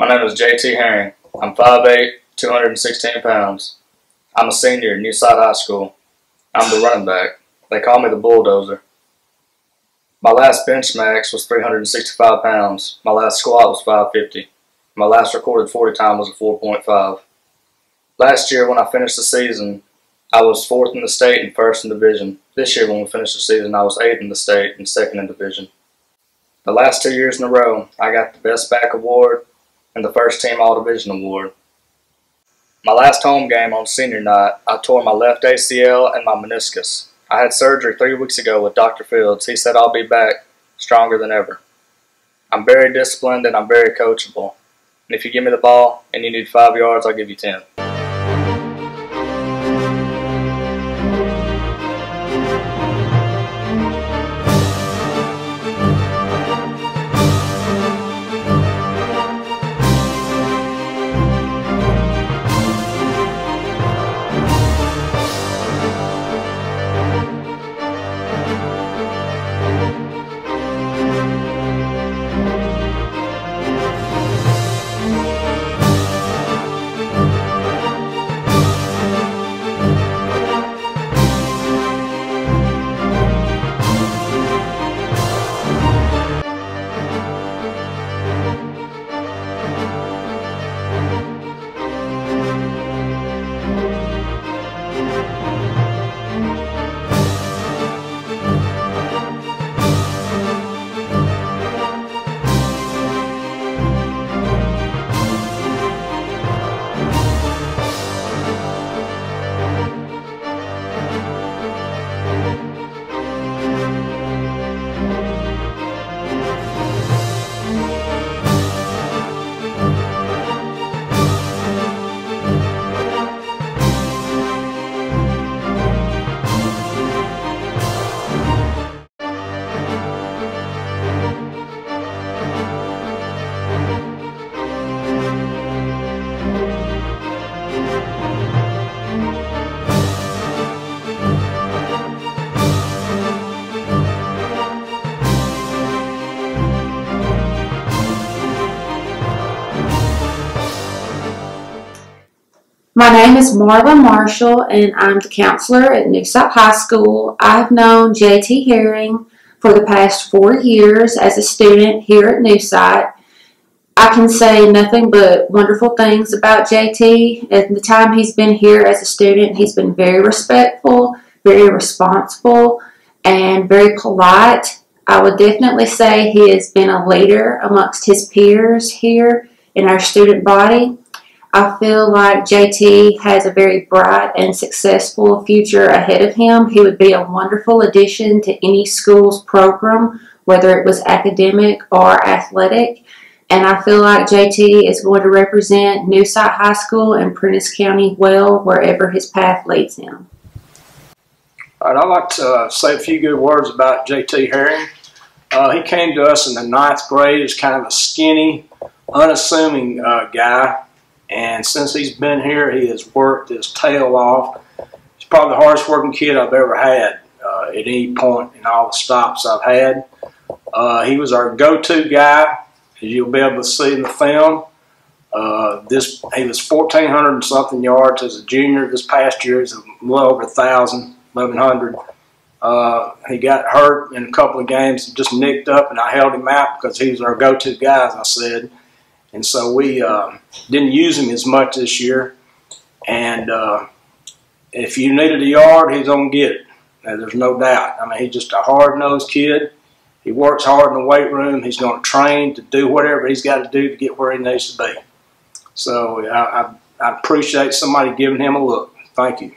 My name is JT Herring. I'm 5'8", 216 pounds. I'm a senior at New Newside High School. I'm the running back. They call me the bulldozer. My last bench max was 365 pounds. My last squat was 550. My last recorded 40 time was a 4.5. Last year when I finished the season, I was fourth in the state and first in division. This year when we finished the season, I was eighth in the state and second in division. The last two years in a row, I got the Best Back Award and the First Team All Division Award. My last home game on senior night, I tore my left ACL and my meniscus. I had surgery three weeks ago with Dr. Fields. He said I'll be back stronger than ever. I'm very disciplined and I'm very coachable. And if you give me the ball and you need five yards, I'll give you ten. My name is Marla Marshall, and I'm the counselor at New Site High School. I've known JT Herring for the past four years as a student here at New Site. I can say nothing but wonderful things about JT. At the time he's been here as a student, he's been very respectful, very responsible, and very polite. I would definitely say he has been a leader amongst his peers here in our student body. I feel like JT has a very bright and successful future ahead of him. He would be a wonderful addition to any school's program, whether it was academic or athletic. And I feel like JT is going to represent New Site High School and Prentiss County well wherever his path leads him. All right, I'd like to uh, say a few good words about JT Herring. Uh, he came to us in the ninth grade as kind of a skinny, unassuming uh, guy. And since he's been here, he has worked his tail off. He's probably the hardest working kid I've ever had uh, at any point in all the stops I've had. Uh, he was our go-to guy, as you'll be able to see in the film. Uh, this he was 1,400 and something yards as a junior. This past year, he's a little over 1,000, 1,100. Uh, he got hurt in a couple of games, just nicked up, and I held him out because he was our go-to guy, as I said. And so we uh, didn't use him as much this year. And uh, if you needed a yard, he's to get it. Now, there's no doubt. I mean, he's just a hard-nosed kid. He works hard in the weight room. He's going to train to do whatever he's got to do to get where he needs to be. So I, I, I appreciate somebody giving him a look. Thank you.